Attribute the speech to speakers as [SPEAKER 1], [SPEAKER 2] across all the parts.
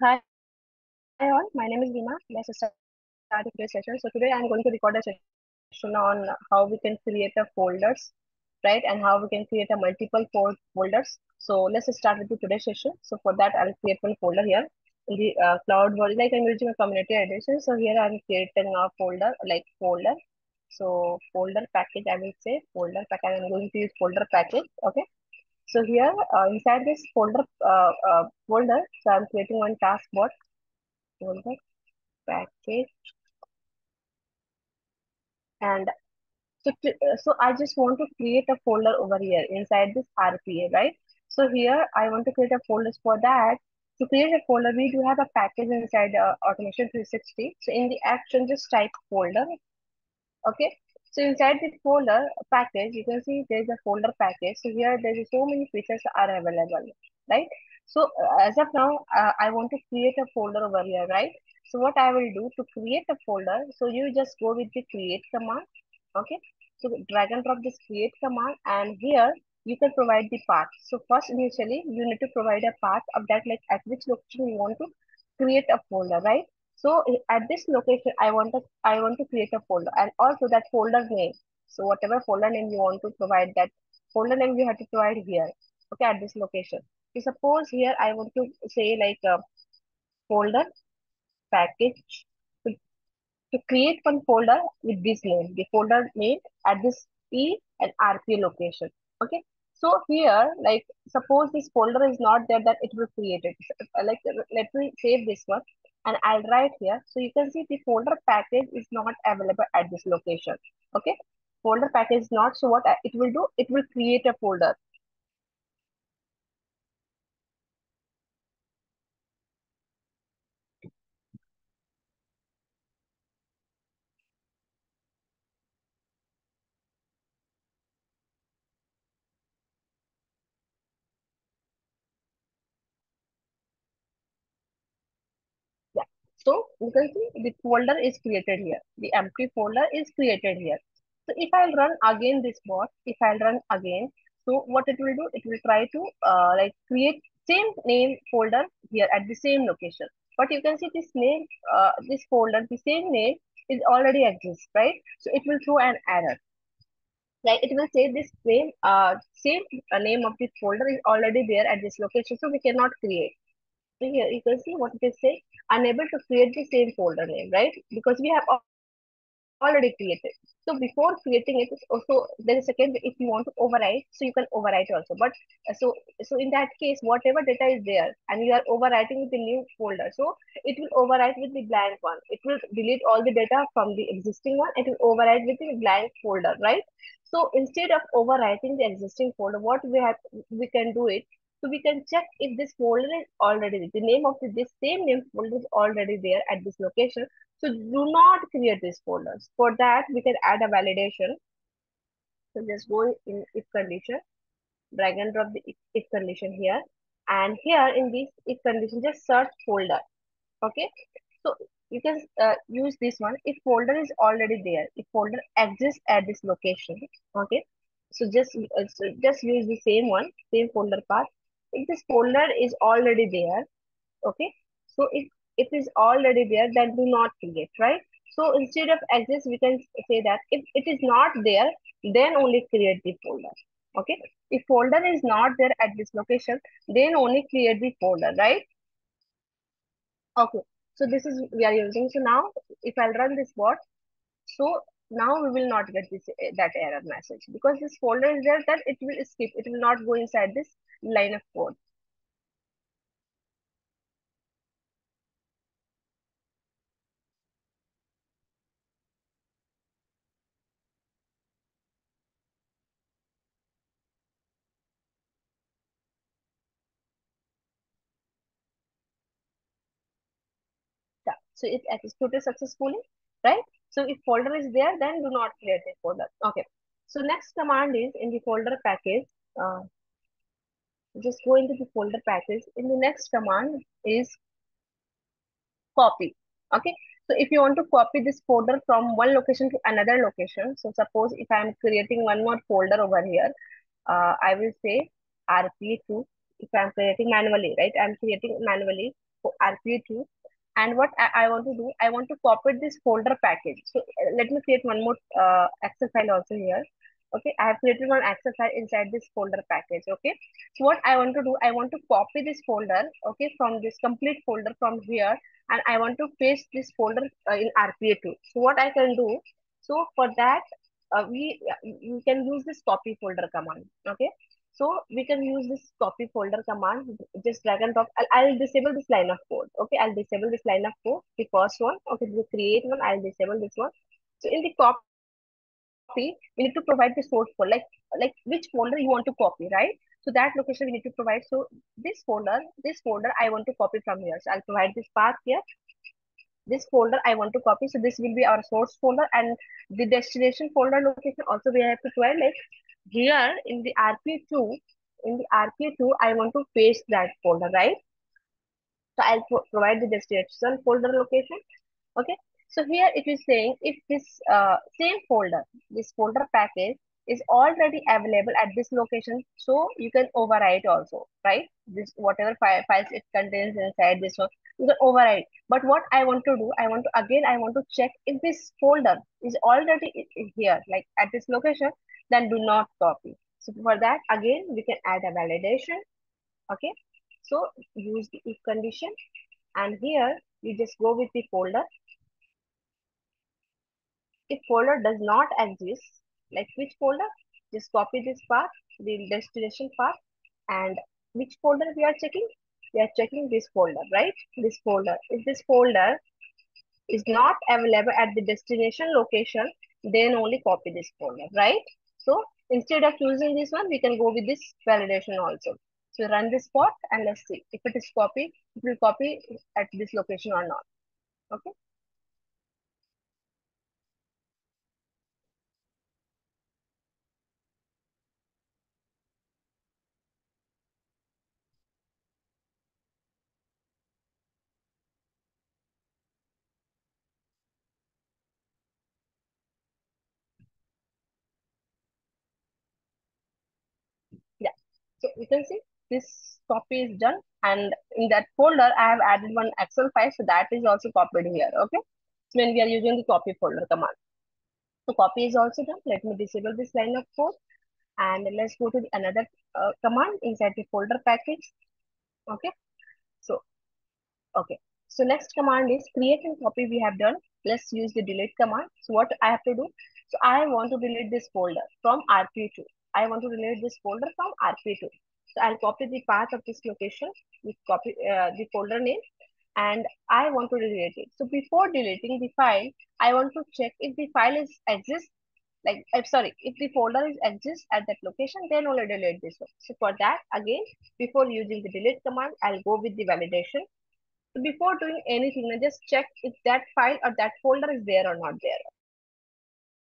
[SPEAKER 1] Hi, all. My name is Reema. Let's start today's session. So today I'm going to record a session on how we can create a folders, right? And how we can create a multiple folders. So let's start with today's session. So for that, I'll create one folder here in the uh, cloud world, Like I'm using a community edition. So here I'm creating a folder, like folder. So folder package, I will say folder package. I'm going to use folder package. Okay. So here uh, inside this folder uh, uh, folder, so I'm creating one task bot folder package and so to, uh, so I just want to create a folder over here inside this RPA, right? So here I want to create a folder for that. To create a folder, we do have a package inside uh, Automation 360. So in the action, just type folder. Okay. So inside the folder package, you can see there's a folder package. So here there's so many features are available, right? So uh, as of now, uh, I want to create a folder over here, right? So what I will do to create a folder, so you just go with the create command, okay? So drag and drop this create command and here you can provide the path. So first initially you need to provide a path of that like at which location you want to create a folder, right? So at this location, I want to I want to create a folder and also that folder name. So whatever folder name you want to provide that folder name you have to provide here. Okay, at this location. So suppose here I want to say like a folder package to, to create one folder with this name. The folder name at this E and RP location. Okay. So here, like suppose this folder is not there that it will create it. Like let me save this one and I'll write here. So you can see the folder package is not available at this location. Okay. Folder package is not. So what it will do, it will create a folder. Yeah. So you can see the folder is created here. The empty folder is created here. So if I'll run again this bot, if I'll run again, so what it will do, it will try to uh, like create same name folder here at the same location. But you can see this name, uh, this folder, the same name is already exists, right? So it will throw an error. Like it will say this same uh same uh, name of this folder is already there at this location, so we cannot create. So here you can see what it is saying, unable to create the same folder name, right? Because we have already created. So before creating it, also there is second if you want to overwrite, so you can overwrite also. But uh, so so in that case, whatever data is there and you are overwriting with the new folder, so it will overwrite with the blank one. It will delete all the data from the existing one. It will overwrite with the blank folder, right? So instead of overwriting the existing folder, what we have we can do it so we can check if this folder is already, the name of this same name folder is already there at this location. So do not create these folders. For that, we can add a validation. So just go in if condition, drag and drop the if, if condition here. And here in this if condition, just search folder. Okay. So you can uh, use this one if folder is already there. If folder exists at this location. Okay. So just, uh, so just use the same one, same folder path if this folder is already there okay so if it is already there then do not create right? So instead of exist we can say that if it is not there then only create the folder okay? If folder is not there at this location then only create the folder right? Okay so this is we are using. So now if i'll run this bot so now we will not get this eh, that error message because this folder is there that it will skip it will not go inside this line of code So it executed successfully, right? So if folder is there, then do not create a folder. Okay. So next command is in the folder package. Uh, just go into the folder package. In the next command is copy. Okay. So if you want to copy this folder from one location to another location, so suppose if I am creating one more folder over here, uh, I will say RPA2. If I am creating manually, right? I am creating manually for RPA2 and what I, I, want to do, I want to copy this folder package. So uh, let me create one more uh, Excel file also here. Okay, I have created one Excel file inside this folder package. Okay, so what I want to do, I want to copy this folder, okay, from this complete folder from here, and I want to paste this folder uh, in RPA2. So what I can do, so for that, uh, we we can use this copy folder command. Okay, so we can use this copy folder command, just drag and drop. I'll, I'll, disable this line of code. Okay, I'll disable this line of code, the first one. Okay, the create one, I'll disable this one. So in the copy, we need to provide the source folder, like, like which folder you want to copy, right? So that location we need to provide. So this folder, this folder I want to copy from here. So I'll provide this path here. This folder I want to copy. So this will be our source folder and the destination folder location also we have to provide like here in the RP2, in the RP2, I want to paste that folder, right? So I'll pro provide the destination folder location. Okay. So here it is saying if this uh, same folder, this folder package is already available at this location, so you can overwrite also, right? This whatever file, files it contains inside this one, you can overwrite. But what I want to do, I want to again, I want to check if this folder is already here, like at this location, then do not copy. So for that, again, we can add a validation. Okay. So use the if condition. And here you just go with the folder. If folder does not exist, like which folder, just copy this path, the destination path, and which folder we are checking? We are checking this folder, right? This folder. If this folder is not available at the destination location, then only copy this folder, right? So instead of using this one, we can go with this validation also. So run this spot and let's see if it is copied, it will copy at this location or not. Okay. So you can see this copy is done and in that folder I have added one Excel file so that is also copied here okay? So when we are using the copy folder command. So copy is also done. Let me disable this line of code. And let's go to the another uh, command inside the folder package okay? So okay. So next command is create and copy we have done. Let's use the delete command. So what I have to do? So I want to delete this folder from RPA2 I want to delete this folder from RPA2. So I'll copy the path of this location, we copy uh, the folder name, and I want to delete it. So before deleting the file, I want to check if the file is exists, like I'm sorry, if the folder is exists at that location, then only delete this one. So for that, again, before using the delete command, I'll go with the validation. So before doing anything, I just check if that file or that folder is there or not there.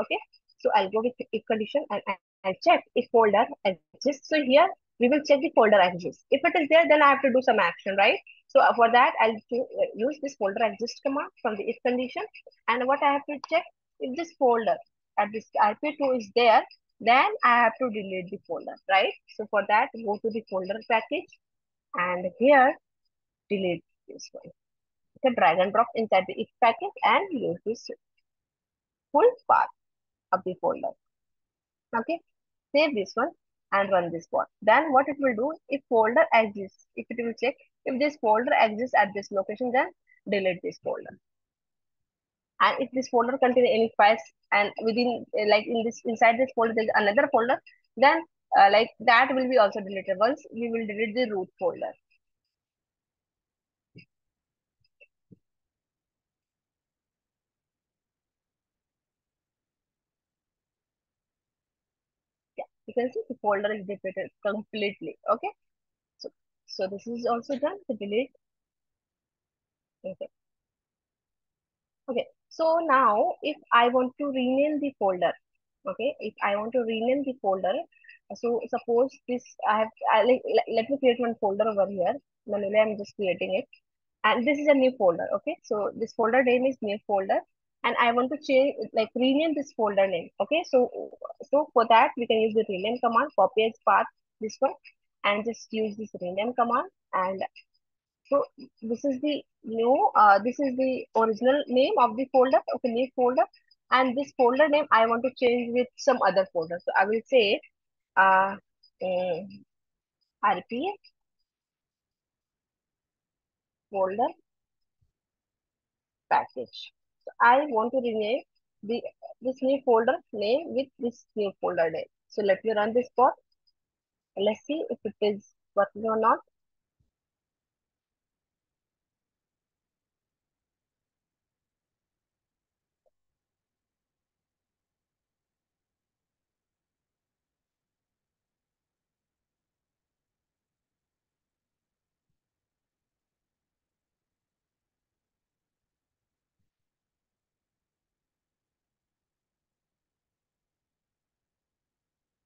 [SPEAKER 1] Okay, so I'll go with if condition and I check if folder exists. So here we will check the folder exists. If it is there, then I have to do some action, right? So uh, for that, I'll uh, use this folder exist command from the if condition. And what I have to check, if this folder at this RPA2 is there, then I have to delete the folder, right? So for that, go to the folder package and here delete this one. Can drag and drop inside the if package and use this full path of the folder. Okay, save this one and run this bot. Then what it will do, if folder exists, if it will check, if this folder exists at this location, then delete this folder. And if this folder contains any files and within, like in this, inside this folder, there's another folder, then uh, like that will be also deleted once we will delete the root folder. You can see the folder is deleted completely okay? So so this is also done to delete. Okay. Okay so now if i want to rename the folder okay? If i want to rename the folder so suppose this i have I, like, let me create one folder over here. Manually i'm just creating it. And this is a new folder okay? So this folder name is new folder and I want to change, like rename this folder name. Okay, so so for that we can use the rename command, copy as path this one, and just use this rename command and So this is the new, uh, this is the original name of the folder, okay, new folder. And this folder name I want to change with some other folder. So I will say uh, RP folder package. I want to rename the this new folder name with this new folder name. So let me run this bot. Let's see if it is working or not.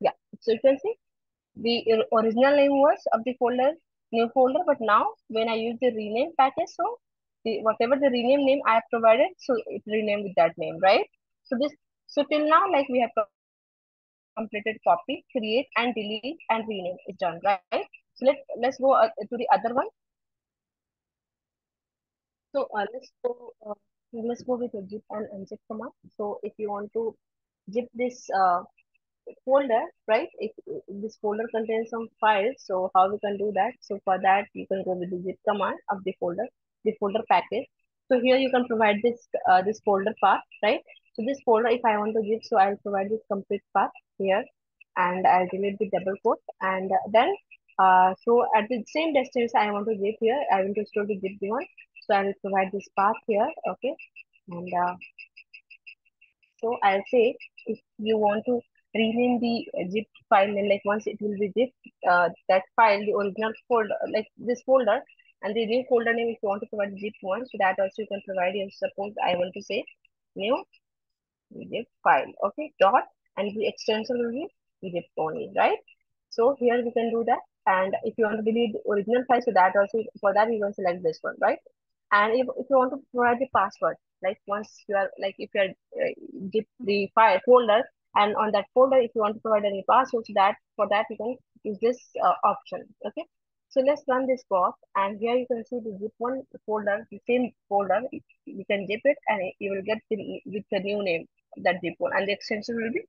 [SPEAKER 1] Yeah, so you can see the original name was of the folder new folder, but now when I use the rename package, so the whatever the rename name I have provided, so it renamed with that name, right? So this so till now like we have completed copy, create and delete and rename is done, right? So let let's go uh, to the other one. So uh, let's go uh, let's go with the zip and unzip command. So if you want to zip this uh, folder, right? If, this folder contains some files, so how we can do that? So for that, you can go with the zip command of the folder, the folder package. So here you can provide this uh, this folder path, right? So this folder, if I want to zip, so I'll provide this complete path here, and I'll delete the double quote, and then uh, so at the same destination I want to zip here, I want to store the zip one. So I will provide this path here, okay, and uh, so I'll say if you want to rename the zip file name, like once it will be zip, uh, that file, the original folder, like this folder, and the new folder name, if you want to provide zip one, so that also you can provide here. Suppose I want to say new zip file, okay, dot, and the extension will be zip only, right? So here we can do that. And if you want to delete the original file, so that also, for that, you can select this one, right? And if, if you want to provide the password, like once you are, like if you are uh, zip the file folder, and on that folder, if you want to provide any password, so that for that you can use this uh, option, okay? So let's run this bot, and here you can see the zip one folder, the same folder. You can zip it, and you will get the, with the new name that zip one, and the extension will be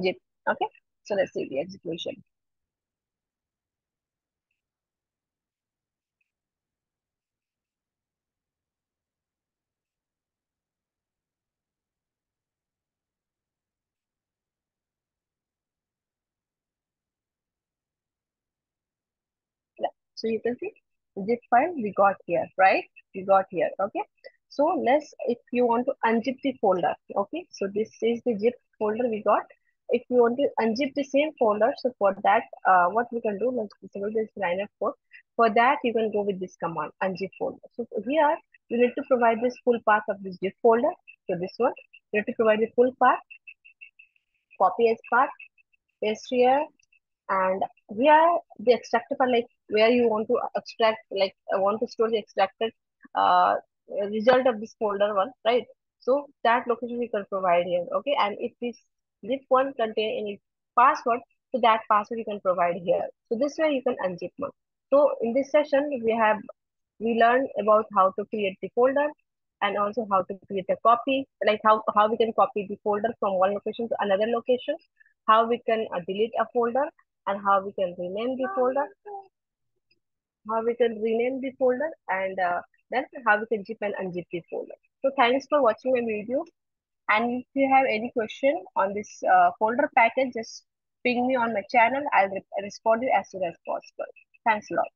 [SPEAKER 1] zip. Okay, so let's see the execution. So you can see zip file we got here, right? We got here, okay? So let's, if you want to unzip the folder, okay? So this is the zip folder we got. If you want to unzip the same folder, so for that, uh, what we can do, let's disable this line of code. For that, you can go with this command, unzip folder. So here, you need to provide this full path of this zip folder. So this one, you have to provide the full path, copy as path, paste here, and here the extractor file like where you want to extract like I want to store the extracted uh, result of this folder one right? So that location we can provide here okay? And if this zip one contain any password so that password you can provide here. So this way you can unzip one. So in this session we have we learned about how to create the folder and also how to create a copy like how how we can copy the folder from one location to another location how we can uh, delete a folder and how we can rename the folder, how we can rename the folder, and uh, then how we can zip and unzip the folder. So thanks for watching my video. And if you have any question on this uh, folder package, just ping me on my channel. I'll re respond you as soon as possible. Thanks a lot.